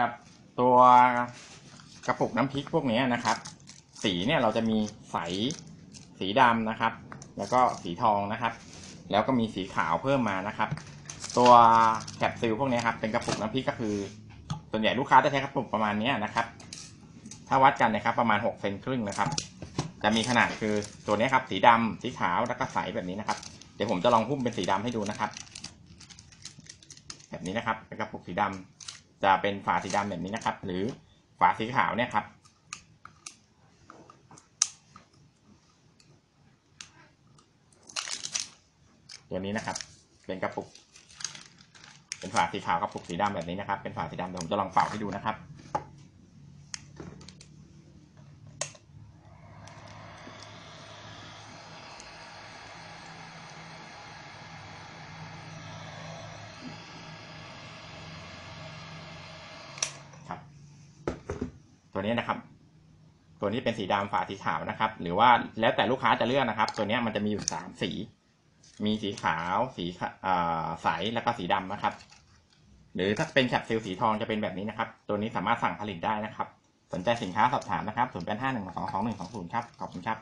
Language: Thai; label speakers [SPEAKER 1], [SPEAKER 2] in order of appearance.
[SPEAKER 1] ครับ ตัวกระปุกน้ำพริกพวกนี้นะครับ สีเนี่ยเราจะมีใสสีดำนะครับ แล้วก็สีทองนะครับ แล้วก็มีสีขาวเพิ่มมานะครับ ตัวแคปซูลพวกนี้ครับเป็นกระปุกน้ำพริกก็คือส่วนใหญ่ลูกค้าจะใช้กระปุกประมาณนี้นะครับ ถ้าวัดกันนะครับประมาณ6เซนครึ่งนะครับ จะมีขนาดคือตัวนี้ครับ สีดำสีขาวแล้วก็ใสแบบนี้นะครับ เดี๋ยวผมจะลองหุ้มเป็นสีดำให้ดูนะครับ แบบนี้นะครับเป็นกระปุกสีดำ จะเป็นฝาสีดำแบบนี้นะครับ หรือฝาสีขาวเนี่ยครับ ตัวนี้นะครับ เป็นกระปุก เป็นฝาสีขาวกระปุกสีดำแบบนี้นะครับ เป็นฝาสีดำเดี๋ยวผมจะลองเป่าให้ดูนะครับครับ ตัวนี้นะครับ ตัวนี้เป็นสีดำฝาสีขาวนะครับ หรือว่าแล้วแต่ลูกค้าจะเลือกนะครับ ตัวนี้มันจะมีอยู่สามสี มีสีขาวสีใสแล้วก็สีดำนะครับ หรือถ้าเป็นแคปซูลสีทองจะเป็นแบบนี้นะครับ ตัวนี้สามารถสั่งผลิตได้นะครับ สนใจสินค้าสอบถามนะครับ0 8 5 1 2 2 1 2 0ครับขอบคุณครับ